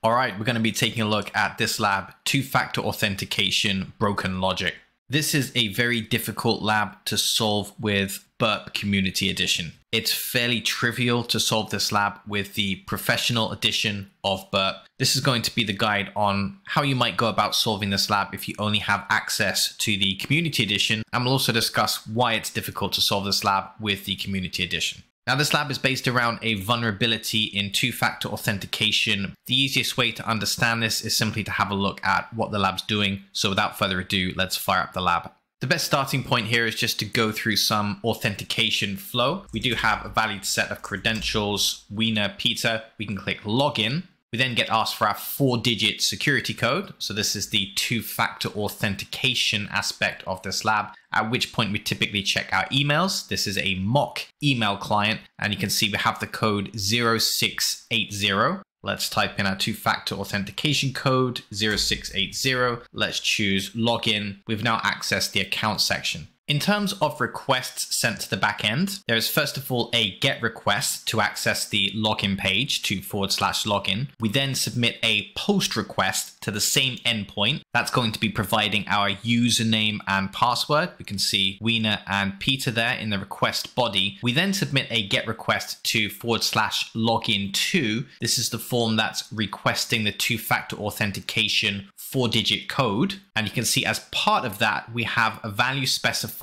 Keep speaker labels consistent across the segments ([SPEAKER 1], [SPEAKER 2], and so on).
[SPEAKER 1] All right, we're going to be taking a look at this lab, two-factor authentication, broken logic. This is a very difficult lab to solve with Burp Community Edition. It's fairly trivial to solve this lab with the professional edition of Burp. This is going to be the guide on how you might go about solving this lab if you only have access to the community edition. And we'll also discuss why it's difficult to solve this lab with the community edition. Now, this lab is based around a vulnerability in two-factor authentication. The easiest way to understand this is simply to have a look at what the lab's doing. So without further ado, let's fire up the lab. The best starting point here is just to go through some authentication flow. We do have a valid set of credentials, Wiener, Peter. We can click login. We then get asked for our four digit security code. So this is the two factor authentication aspect of this lab, at which point we typically check our emails. This is a mock email client, and you can see we have the code 0680. Let's type in our two-factor authentication code 0680. Let's choose login. We've now accessed the account section. In terms of requests sent to the backend, there is first of all a GET request to access the login page to forward slash login. We then submit a POST request to the same endpoint. That's going to be providing our username and password. We can see Wiener and Peter there in the request body. We then submit a GET request to forward slash login to. This is the form that's requesting the two factor authentication four digit code. And you can see as part of that, we have a value specified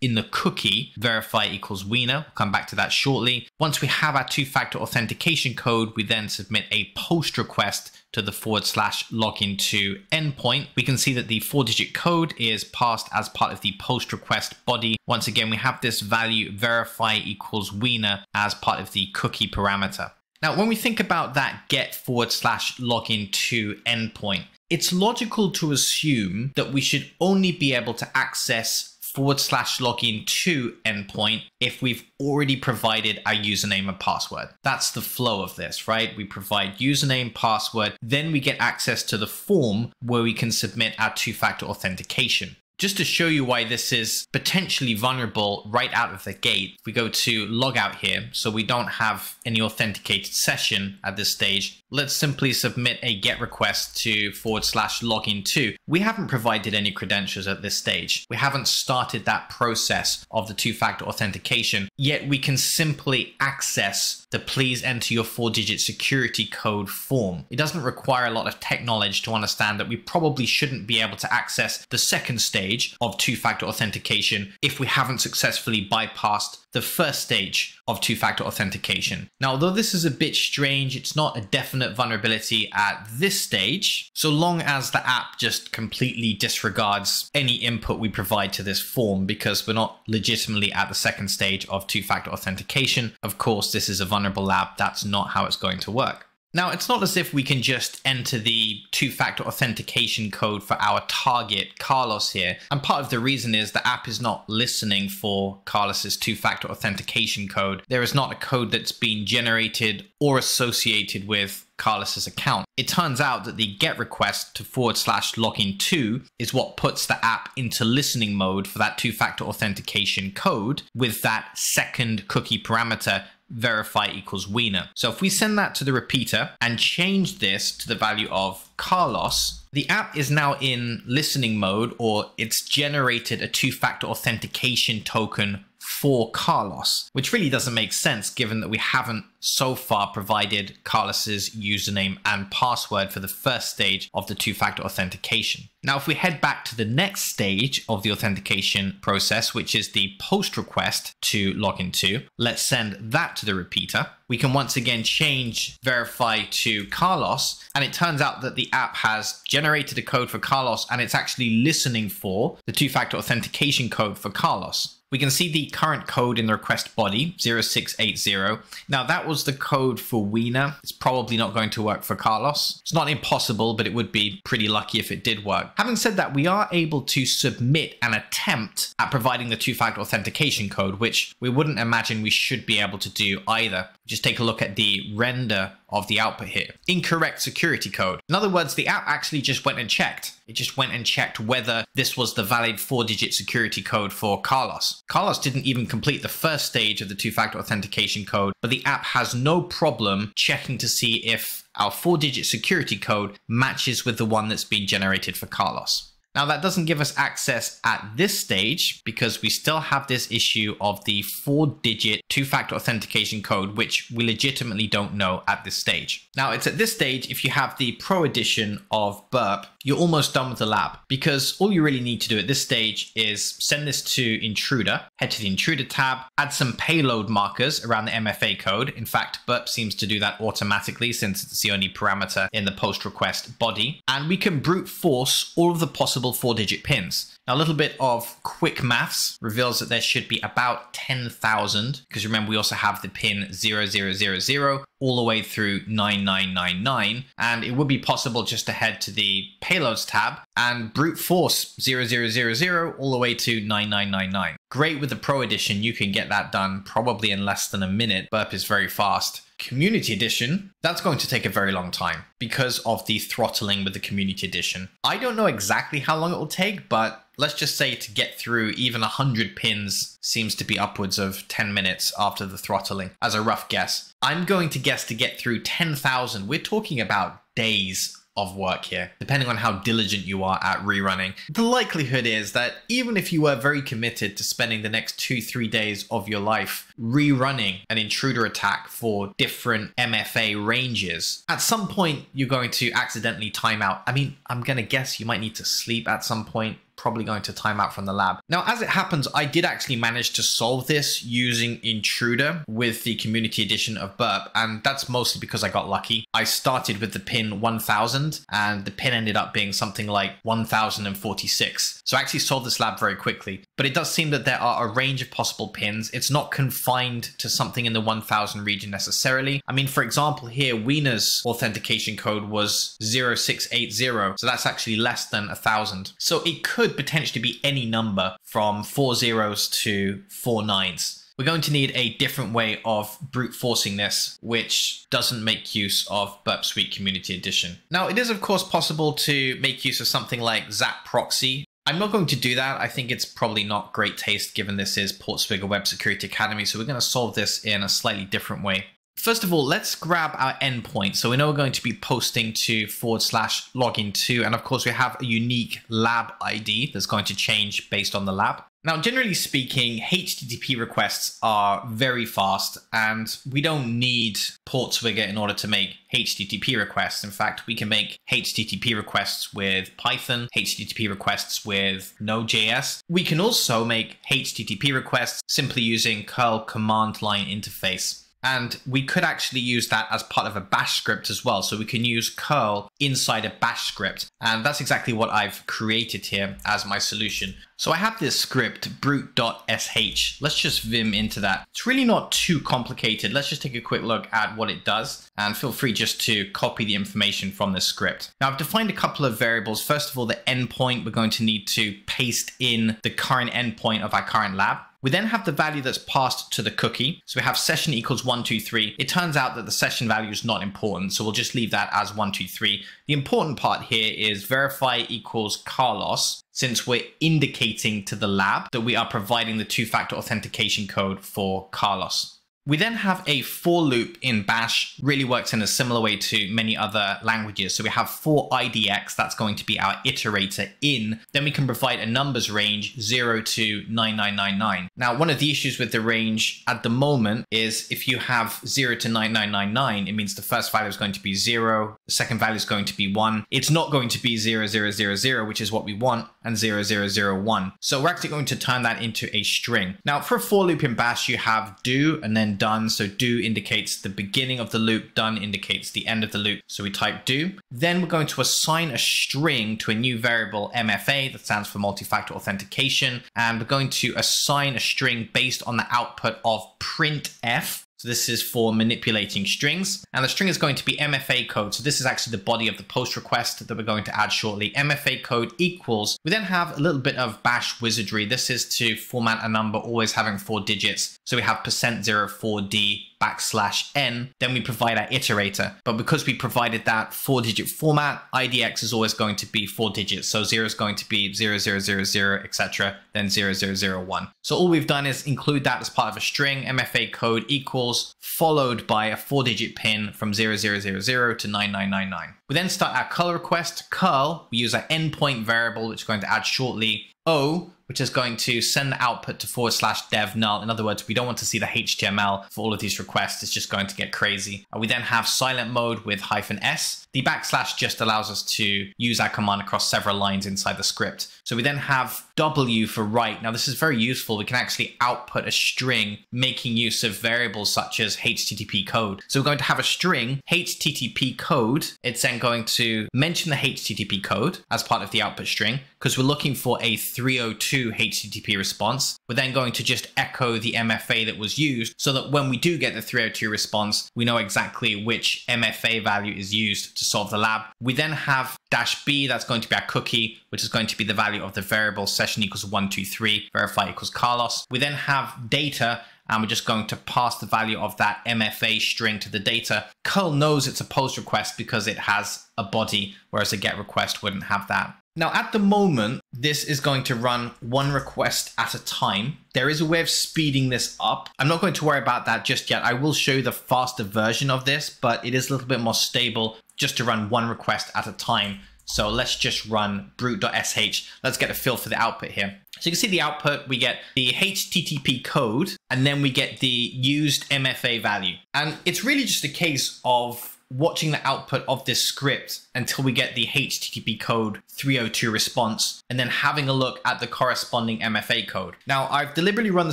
[SPEAKER 1] in the cookie, verify equals Wiener. We'll come back to that shortly. Once we have our two-factor authentication code, we then submit a post request to the forward slash login to endpoint. We can see that the four digit code is passed as part of the post request body. Once again, we have this value verify equals Wiener as part of the cookie parameter. Now, when we think about that get forward slash login to endpoint, it's logical to assume that we should only be able to access forward slash login to endpoint if we've already provided our username and password. That's the flow of this, right? We provide username, password, then we get access to the form where we can submit our two factor authentication. Just to show you why this is potentially vulnerable right out of the gate, we go to logout here, so we don't have any authenticated session at this stage. Let's simply submit a GET request to forward slash login to. We haven't provided any credentials at this stage. We haven't started that process of the two-factor authentication, yet we can simply access the please enter your four-digit security code form. It doesn't require a lot of tech knowledge to understand that we probably shouldn't be able to access the second stage stage of two-factor authentication if we haven't successfully bypassed the first stage of two-factor authentication. Now, although this is a bit strange, it's not a definite vulnerability at this stage, so long as the app just completely disregards any input we provide to this form because we're not legitimately at the second stage of two-factor authentication. Of course, this is a vulnerable lab. That's not how it's going to work. Now, it's not as if we can just enter the two-factor authentication code for our target, Carlos here. And part of the reason is the app is not listening for Carlos's two-factor authentication code. There is not a code that's been generated or associated with Carlos's account. It turns out that the GET request to forward slash login two is what puts the app into listening mode for that two-factor authentication code with that second cookie parameter verify equals Wiener. So if we send that to the repeater and change this to the value of Carlos, the app is now in listening mode or it's generated a two-factor authentication token for Carlos, which really doesn't make sense given that we haven't so far provided Carlos's username and password for the first stage of the two-factor authentication. Now, if we head back to the next stage of the authentication process, which is the post request to log into, let's send that to the repeater. We can once again change verify to Carlos, and it turns out that the app has generated a code for Carlos and it's actually listening for the two-factor authentication code for Carlos. We can see the current code in the request body, 0680. Now that was the code for Wiener. It's probably not going to work for Carlos. It's not impossible, but it would be pretty lucky if it did work. Having said that, we are able to submit an attempt at providing the two-factor authentication code, which we wouldn't imagine we should be able to do either. Just take a look at the render of the output here. Incorrect security code. In other words, the app actually just went and checked. It just went and checked whether this was the valid four digit security code for Carlos. Carlos didn't even complete the first stage of the two factor authentication code, but the app has no problem checking to see if our four digit security code matches with the one that's been generated for Carlos. Now that doesn't give us access at this stage because we still have this issue of the four digit two-factor authentication code, which we legitimately don't know at this stage. Now it's at this stage, if you have the pro edition of Burp, you're almost done with the lab because all you really need to do at this stage is send this to Intruder, head to the Intruder tab, add some payload markers around the MFA code. In fact, Burp seems to do that automatically since it's the only parameter in the post request body. And we can brute force all of the possible four digit pins. Now, a little bit of quick maths reveals that there should be about 10,000 because remember, we also have the pin 0000 all the way through 9999. And it would be possible just to head to the payloads tab and brute force 0000 all the way to 9999. Great with the Pro Edition, you can get that done probably in less than a minute. Burp is very fast. Community Edition, that's going to take a very long time because of the throttling with the Community Edition. I don't know exactly how long it will take, but let's just say to get through even 100 pins seems to be upwards of 10 minutes after the throttling, as a rough guess. I'm going to guess to get through 10,000, we're talking about days of work here, depending on how diligent you are at rerunning. The likelihood is that even if you were very committed to spending the next two, three days of your life rerunning an intruder attack for different MFA ranges, at some point you're going to accidentally time out. I mean, I'm to guess you might need to sleep at some point probably going to time out from the lab. Now, as it happens, I did actually manage to solve this using Intruder with the community edition of Burp, and that's mostly because I got lucky. I started with the pin 1000, and the pin ended up being something like 1046. So I actually solved this lab very quickly, but it does seem that there are a range of possible pins. It's not confined to something in the 1000 region necessarily. I mean, for example, here, Wiener's authentication code was 0680, so that's actually less than a 1000. So it could potentially be any number from four zeros to four nines. We're going to need a different way of brute forcing this, which doesn't make use of Burp Suite Community Edition. Now, it is of course possible to make use of something like Zap Proxy, I'm not going to do that. I think it's probably not great taste given this is Portswigger Web Security Academy, so we're going to solve this in a slightly different way. First of all, let's grab our endpoint. So we know we're going to be posting to forward slash login to, and of course we have a unique lab ID that's going to change based on the lab. Now, generally speaking, HTTP requests are very fast and we don't need Portswigger in order to make HTTP requests. In fact, we can make HTTP requests with Python, HTTP requests with Node.js. We can also make HTTP requests simply using curl command line interface. And we could actually use that as part of a bash script as well. So we can use curl inside a bash script. And that's exactly what I've created here as my solution. So I have this script, brute.sh. Let's just vim into that. It's really not too complicated. Let's just take a quick look at what it does. And feel free just to copy the information from the script. Now I've defined a couple of variables. First of all, the endpoint, we're going to need to paste in the current endpoint of our current lab. We then have the value that's passed to the cookie. So we have session equals 123. It turns out that the session value is not important, so we'll just leave that as 123. The important part here is verify equals Carlos, since we're indicating to the lab that we are providing the two-factor authentication code for Carlos. We then have a for loop in Bash, really works in a similar way to many other languages. So we have for IDX, that's going to be our iterator in. Then we can provide a numbers range 0 to 9999. Now, one of the issues with the range at the moment is if you have 0 to 9999, it means the first value is going to be 0, second value is going to be 1. It's not going to be 0000, which is what we want, and 0001. So we're actually going to turn that into a string. Now, for a for loop in Bash, you have do and then done. So do indicates the beginning of the loop, done indicates the end of the loop. So we type do. Then we're going to assign a string to a new variable MFA that stands for multi-factor authentication. And we're going to assign a string based on the output of printf so this is for manipulating strings and the string is going to be MFA code. So this is actually the body of the post request that we're going to add shortly. MFA code equals, we then have a little bit of bash wizardry. This is to format a number always having four digits. So we have percent 04D backslash n, then we provide our iterator. But because we provided that four digit format, IDX is always going to be four digits. So zero is going to be 0000, etc., then 0001. So all we've done is include that as part of a string, MFA code equals, followed by a four digit pin from 0000 to 9999. We then start our curl request. Curl, we use our endpoint variable, which we're going to add shortly. O, which is going to send the output to forward slash dev null. In other words, we don't want to see the HTML for all of these requests. It's just going to get crazy. Uh, we then have silent mode with hyphen S. The backslash just allows us to use our command across several lines inside the script. So we then have W for write. Now this is very useful. We can actually output a string making use of variables such as HTTP code. So we're going to have a string HTTP code. It's then going to mention the HTTP code as part of the output string because we're looking for a 302 HTTP response. We're then going to just echo the MFA that was used so that when we do get the 302 response, we know exactly which MFA value is used to solve the lab. We then have dash B, that's going to be our cookie, which is going to be the value of the variable session equals 123, verify equals Carlos. We then have data, and we're just going to pass the value of that MFA string to the data. Curl knows it's a post request because it has a body, whereas a get request wouldn't have that. Now, at the moment, this is going to run one request at a time. There is a way of speeding this up. I'm not going to worry about that just yet. I will show you the faster version of this, but it is a little bit more stable just to run one request at a time. So let's just run brute.sh. Let's get a feel for the output here. So you can see the output, we get the HTTP code, and then we get the used MFA value. And it's really just a case of watching the output of this script until we get the HTTP code 302 response and then having a look at the corresponding MFA code. Now, I've deliberately run the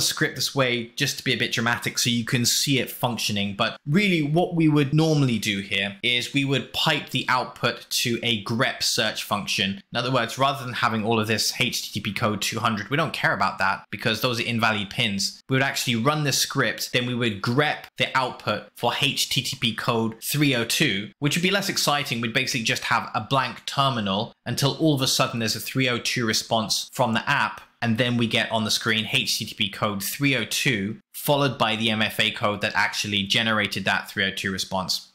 [SPEAKER 1] script this way just to be a bit dramatic so you can see it functioning, but really what we would normally do here is we would pipe the output to a grep search function. In other words, rather than having all of this HTTP code 200, we don't care about that because those are invalid pins. We would actually run the script, then we would grep the output for HTTP code 302, which would be less exciting. We'd basically just have a blank terminal until all of a sudden there's a 302 response from the app and then we get on the screen HTTP code 302 followed by the MFA code that actually generated that 302 response.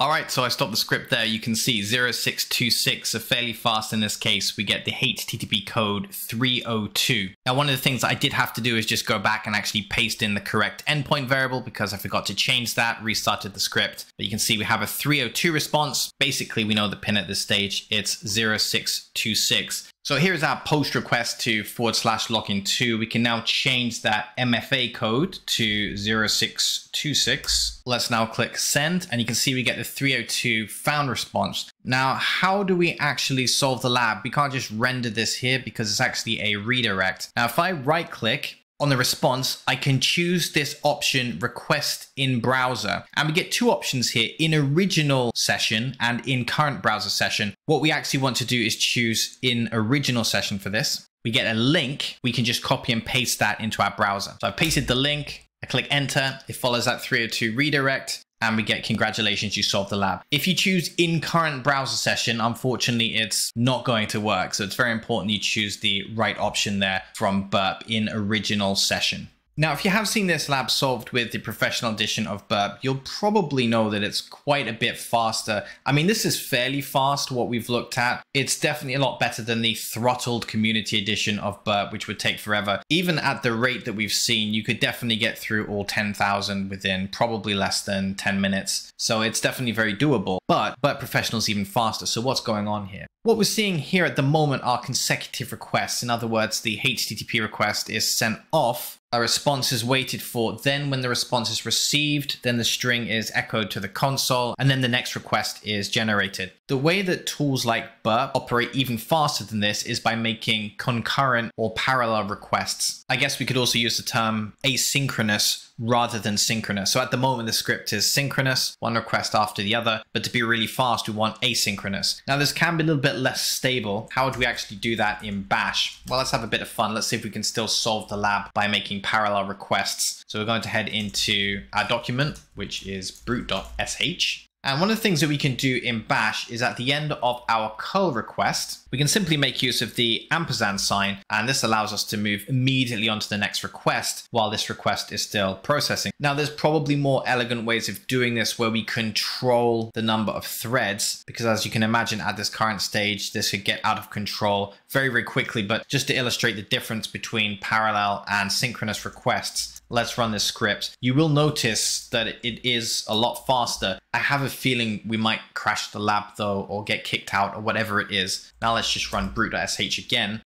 [SPEAKER 1] All right, so I stopped the script there. You can see 0626, so fairly fast in this case. We get the HTTP code 302. Now, one of the things I did have to do is just go back and actually paste in the correct endpoint variable because I forgot to change that, restarted the script. But you can see we have a 302 response. Basically, we know the pin at this stage. It's 0626. So here's our post request to forward slash login 2. We can now change that MFA code to 0626. Let's now click send and you can see we get the 302 found response. Now, how do we actually solve the lab? We can't just render this here because it's actually a redirect. Now, if I right click on the response, I can choose this option request in browser. And we get two options here in original session and in current browser session. What we actually want to do is choose in original session for this. We get a link. We can just copy and paste that into our browser. So I've pasted the link. I click enter. It follows that 302 redirect and we get congratulations, you solved the lab. If you choose in current browser session, unfortunately, it's not going to work. So it's very important you choose the right option there from Burp in original session. Now, if you have seen this lab solved with the professional edition of Burp, you'll probably know that it's quite a bit faster. I mean, this is fairly fast, what we've looked at. It's definitely a lot better than the throttled community edition of Burp, which would take forever. Even at the rate that we've seen, you could definitely get through all 10,000 within probably less than 10 minutes. So it's definitely very doable, but Burp Professional is even faster. So what's going on here? What we're seeing here at the moment are consecutive requests. In other words, the HTTP request is sent off a response is waited for. Then when the response is received, then the string is echoed to the console, and then the next request is generated. The way that tools like Burp operate even faster than this is by making concurrent or parallel requests. I guess we could also use the term asynchronous rather than synchronous. So at the moment, the script is synchronous, one request after the other, but to be really fast, we want asynchronous. Now this can be a little bit less stable. How would we actually do that in bash? Well, let's have a bit of fun. Let's see if we can still solve the lab by making parallel requests. So we're going to head into our document, which is brute.sh. And one of the things that we can do in bash is at the end of our curl request, we can simply make use of the ampersand sign, and this allows us to move immediately onto the next request while this request is still processing. Now, there's probably more elegant ways of doing this where we control the number of threads, because as you can imagine at this current stage, this could get out of control very, very quickly. But just to illustrate the difference between parallel and synchronous requests, let's run this script. You will notice that it is a lot faster. I have a feeling we might crash the lab though, or get kicked out or whatever it is. Now let's just run brute.sh again.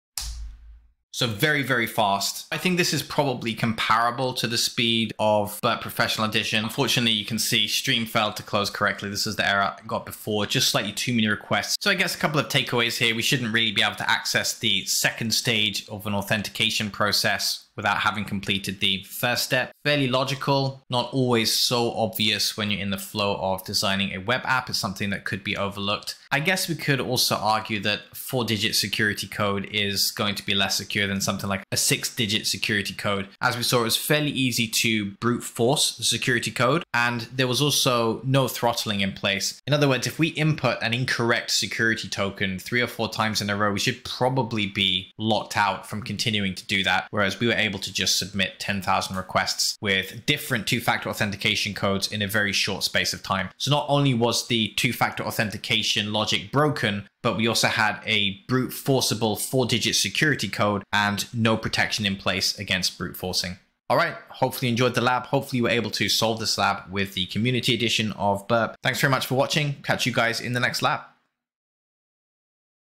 [SPEAKER 1] So very, very fast. I think this is probably comparable to the speed of Burp Professional Edition. Unfortunately, you can see stream failed to close correctly. This is the error I got before, just slightly too many requests. So I guess a couple of takeaways here. We shouldn't really be able to access the second stage of an authentication process without having completed the first step. Fairly logical, not always so obvious when you're in the flow of designing a web app. It's something that could be overlooked. I guess we could also argue that four digit security code is going to be less secure than something like a six digit security code. As we saw, it was fairly easy to brute force the security code, and there was also no throttling in place. In other words, if we input an incorrect security token three or four times in a row, we should probably be locked out from continuing to do that. Whereas we were able to just submit 10,000 requests with different two factor authentication codes in a very short space of time. So not only was the two factor authentication logic broken, but we also had a brute forcible four digit security code and no protection in place against brute forcing. All right, hopefully you enjoyed the lab. Hopefully you were able to solve this lab with the community edition of Burp. Thanks very much for watching. Catch you guys in the next lab.